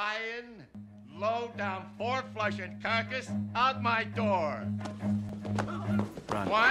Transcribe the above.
Lying, low down, four flushing carcass out my door. Run. One.